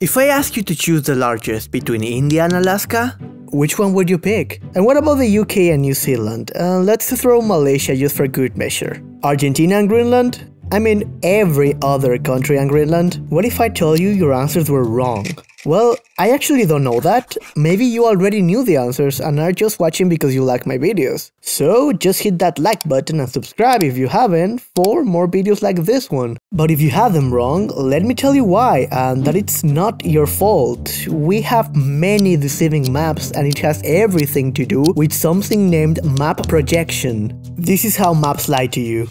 If I ask you to choose the largest between India and Alaska, which one would you pick? And what about the UK and New Zealand? Uh, let's throw Malaysia just for good measure. Argentina and Greenland? I mean every other country and Greenland? What if I told you your answers were wrong? Well, I actually don't know that. Maybe you already knew the answers and are just watching because you like my videos. So just hit that like button and subscribe if you haven't for more videos like this one. But if you have them wrong, let me tell you why and that it's not your fault. We have many deceiving maps and it has everything to do with something named map projection. This is how maps lie to you.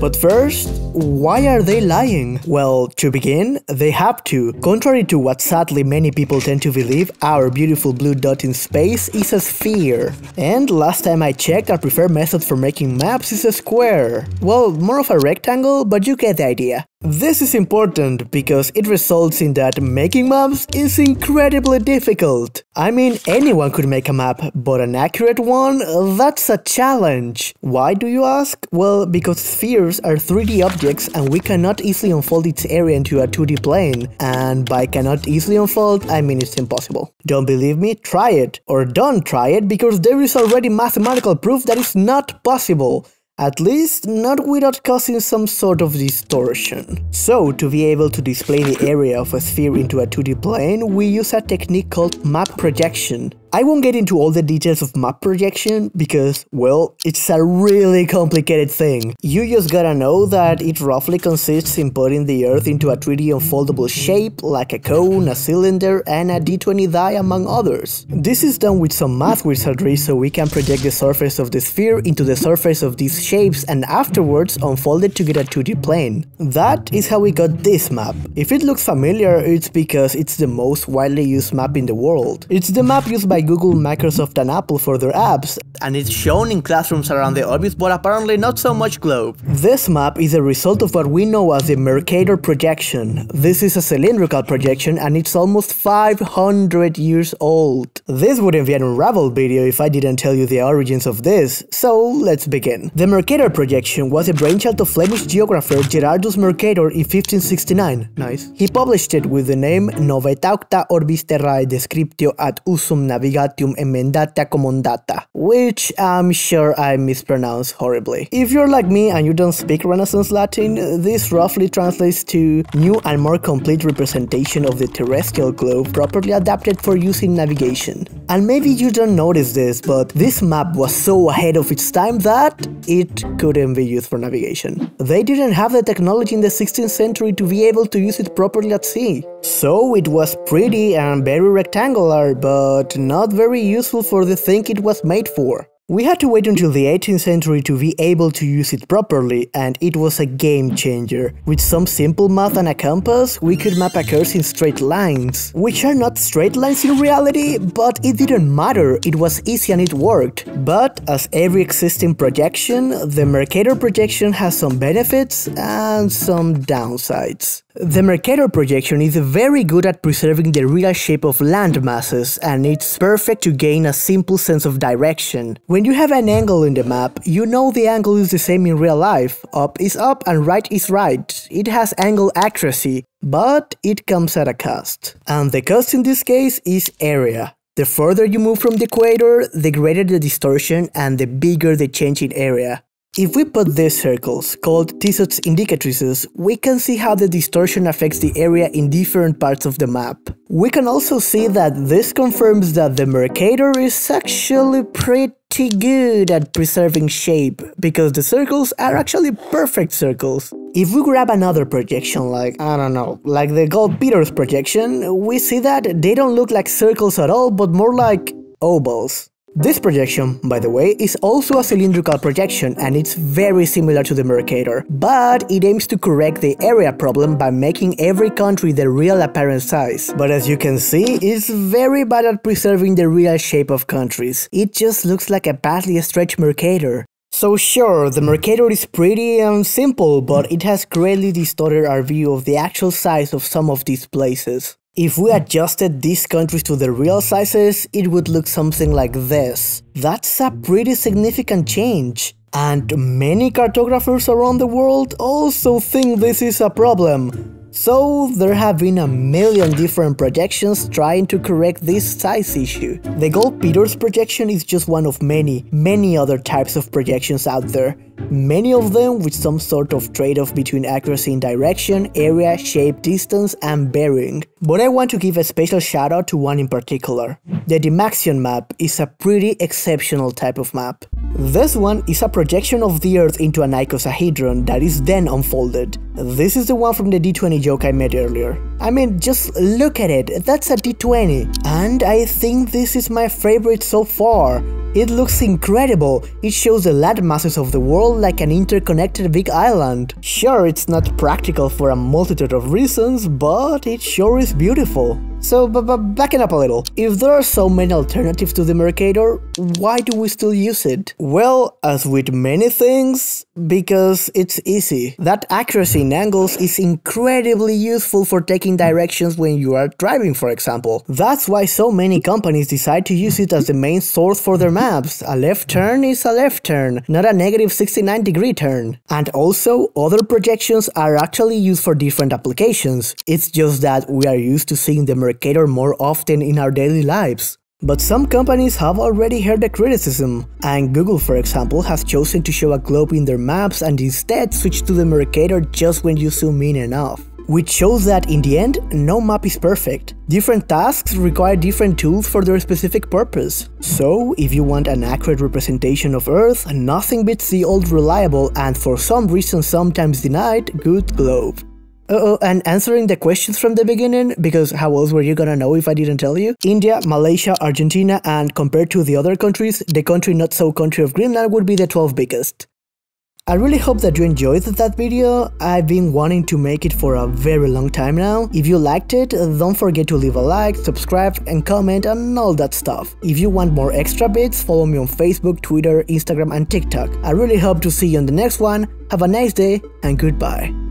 But first, why are they lying? Well, to begin, they have to. Contrary to what sadly many people tend to believe, our beautiful blue dot in space is a sphere. And last time I checked, our preferred method for making maps is a square. Well, more of a rectangle, but you get the idea. This is important because it results in that making maps is incredibly difficult. I mean, anyone could make a map, but an accurate one? That's a challenge. Why do you ask? Well, because spheres are 3D objects and we cannot easily unfold its area into a 2D plane. And by cannot easily unfold, I mean it's impossible. Don't believe me? Try it. Or don't try it because there is already mathematical proof that it's not possible. At least not without causing some sort of distortion. So, to be able to display the area of a sphere into a 2D plane, we use a technique called map projection. I won't get into all the details of map projection because, well, it's a really complicated thing. You just gotta know that it roughly consists in putting the Earth into a 3D unfoldable shape like a cone, a cylinder, and a D20 die among others. This is done with some math wizardry so we can project the surface of the sphere into the surface of these shapes and afterwards unfold it to get a 2D plane. That is how we got this map. If it looks familiar, it's because it's the most widely used map in the world. It's the map used by Google, Microsoft and Apple for their apps, and it's shown in classrooms around the orbit but apparently not so much globe. This map is a result of what we know as the Mercator projection. This is a cylindrical projection and it's almost 500 years old. This wouldn't be an unraveled video if I didn't tell you the origins of this, so let's begin. The Mercator projection was a brainchild of Flemish geographer Gerardus Mercator in 1569. Nice. He published it with the name Novetaucta Orbis Terrae Descriptio ad usum navigationem Navigatium Emendata Commondata, which I'm sure I mispronounced horribly. If you're like me and you don't speak Renaissance Latin, this roughly translates to new and more complete representation of the terrestrial globe properly adapted for use in navigation. And maybe you don't notice this, but this map was so ahead of its time that it couldn't be used for navigation. They didn't have the technology in the 16th century to be able to use it properly at sea. So it was pretty and very rectangular, but not very useful for the thing it was made for. We had to wait until the 18th century to be able to use it properly, and it was a game changer. With some simple math and a compass, we could map a curve in straight lines, which are not straight lines in reality, but it didn't matter, it was easy and it worked. But, as every existing projection, the Mercator projection has some benefits and some downsides. The Mercator projection is very good at preserving the real shape of land masses, and it's perfect to gain a simple sense of direction. When you have an angle in the map, you know the angle is the same in real life. Up is up and right is right. It has angle accuracy, but it comes at a cost. And the cost in this case is area. The further you move from the equator, the greater the distortion and the bigger the change in area. If we put these circles, called Tissot's indicatrices, we can see how the distortion affects the area in different parts of the map. We can also see that this confirms that the Mercator is actually pretty good at preserving shape, because the circles are actually perfect circles. If we grab another projection like, I don't know, like the Gall Peters projection, we see that they don't look like circles at all, but more like ovals. This projection, by the way, is also a cylindrical projection and it's very similar to the Mercator, but it aims to correct the area problem by making every country the real apparent size. But as you can see, it's very bad at preserving the real shape of countries. It just looks like a badly stretched Mercator. So sure, the Mercator is pretty and simple, but it has greatly distorted our view of the actual size of some of these places. If we adjusted these countries to their real sizes, it would look something like this. That's a pretty significant change. And many cartographers around the world also think this is a problem. So there have been a million different projections trying to correct this size issue. The Gall-Peters projection is just one of many, many other types of projections out there many of them with some sort of trade-off between accuracy in direction, area, shape, distance, and bearing. But I want to give a special shout out to one in particular. The Dymaxion map is a pretty exceptional type of map. This one is a projection of the Earth into an icosahedron that is then unfolded. This is the one from the D20 joke I made earlier. I mean, just look at it, that's a D20. And I think this is my favorite so far. It looks incredible, it shows the land masses of the world like an interconnected big island. Sure, it's not practical for a multitude of reasons, but it sure is beautiful. So, but, but backing up a little, if there are so many alternatives to the Mercator, why do we still use it? Well, as with many things, because it's easy. That accuracy angles is incredibly useful for taking directions when you are driving, for example. That's why so many companies decide to use it as the main source for their maps. A left turn is a left turn, not a negative 69 degree turn. And also, other projections are actually used for different applications. It's just that we are used to seeing the Mercator more often in our daily lives. But some companies have already heard the criticism, and Google for example has chosen to show a globe in their maps and instead switch to the Mercator just when you zoom in enough. Which shows that in the end, no map is perfect. Different tasks require different tools for their specific purpose. So, if you want an accurate representation of Earth, nothing beats the old reliable and for some reason sometimes denied, good globe. Uh and answering the questions from the beginning, because how else were you gonna know if I didn't tell you? India, Malaysia, Argentina, and compared to the other countries, the country not so country of Greenland would be the 12th biggest. I really hope that you enjoyed that video, I've been wanting to make it for a very long time now. If you liked it, don't forget to leave a like, subscribe and comment and all that stuff. If you want more extra bits, follow me on Facebook, Twitter, Instagram and TikTok. I really hope to see you on the next one, have a nice day and goodbye.